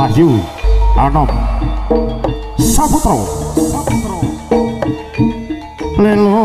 Wahyu Anom Saputro Saputro. Lelo.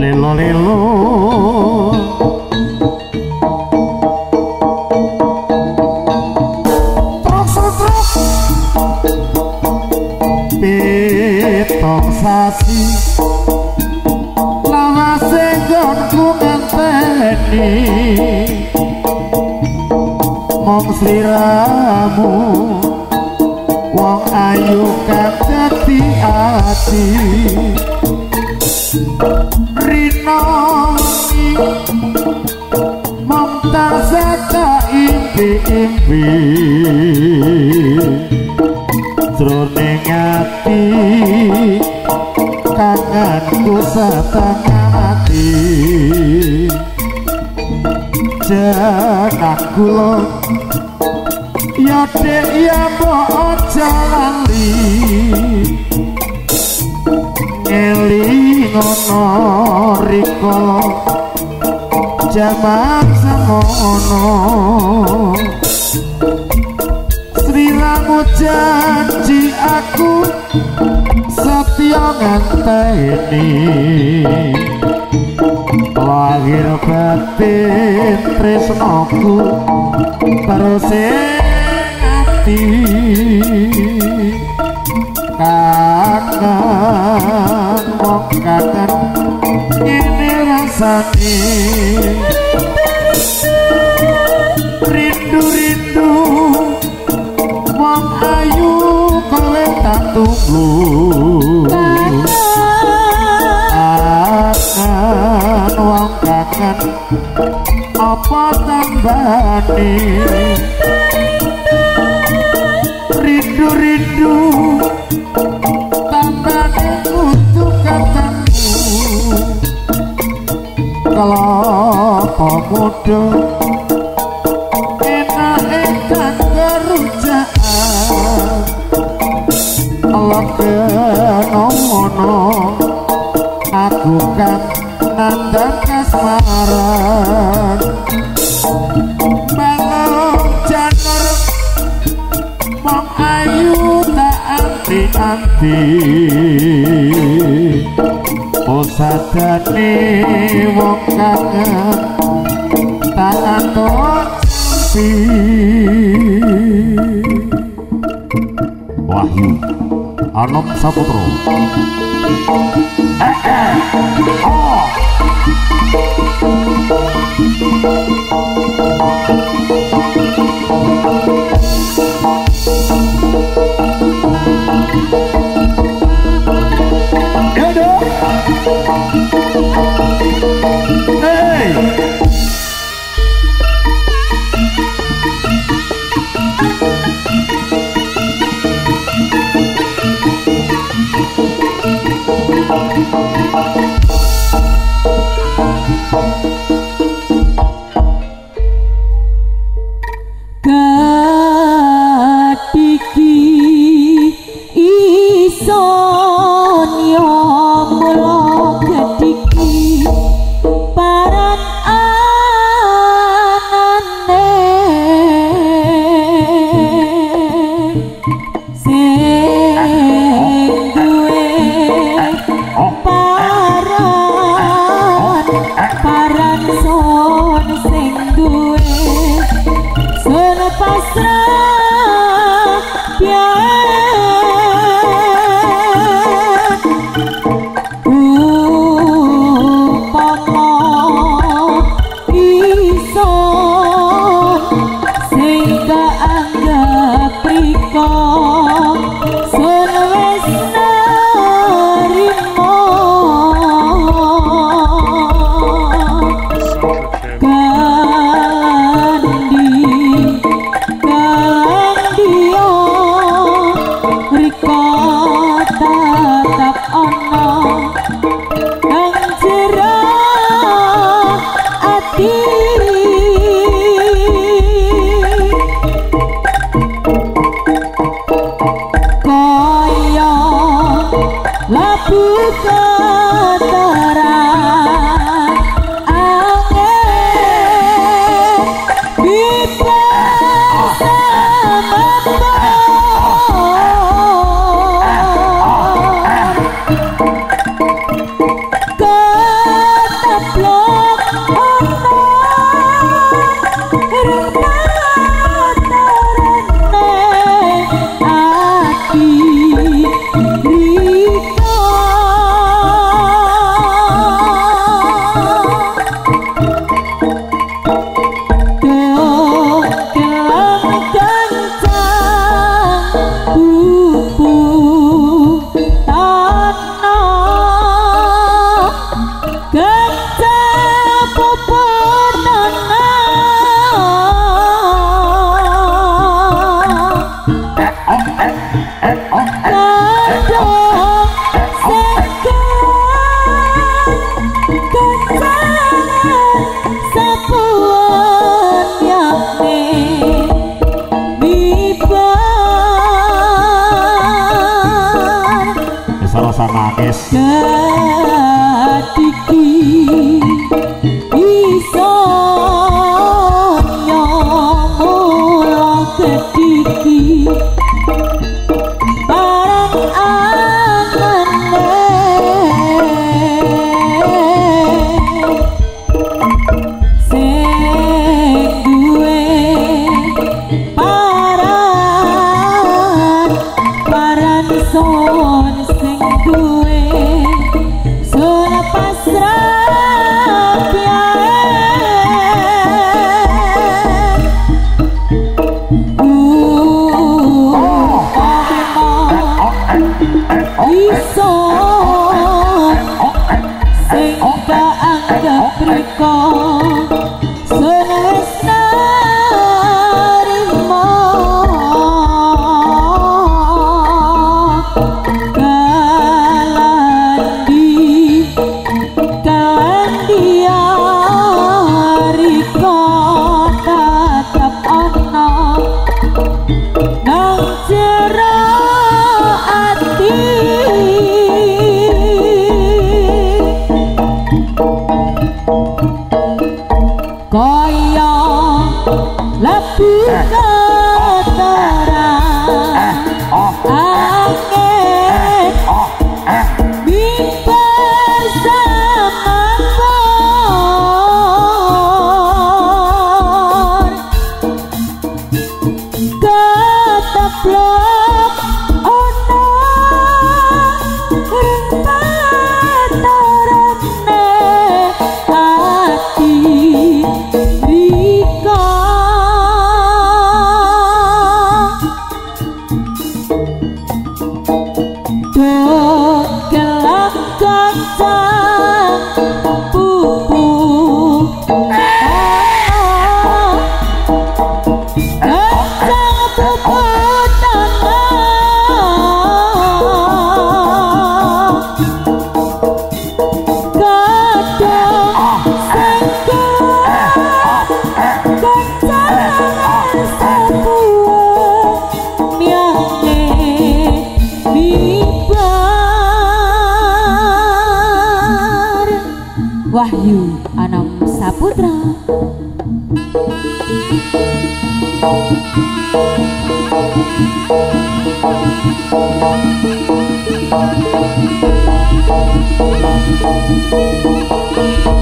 Lelo Lelo. kamu wong ayu kadati ati. Rino mamtazaka impi impi. Troning ati. Kangan kusa ati. Jangan kulon ya dek ya mbok aja lali. Eli ngono riko. Jaman semono. Sri Ramu janji aku setia ngantaini lahir batin tresnaku terusin hati takkan mokakan ini rasanya rindu-rindu wong ayu kalian tak tunggu wong mokakan apa tambane muda enak ikan kerujaan. Lege nomono. Aku kan nandang kasmaran. Balong janur. Mong ayu tak anti-anti. Posadane wong kangen sepi Wahyu Anom Saputro Thank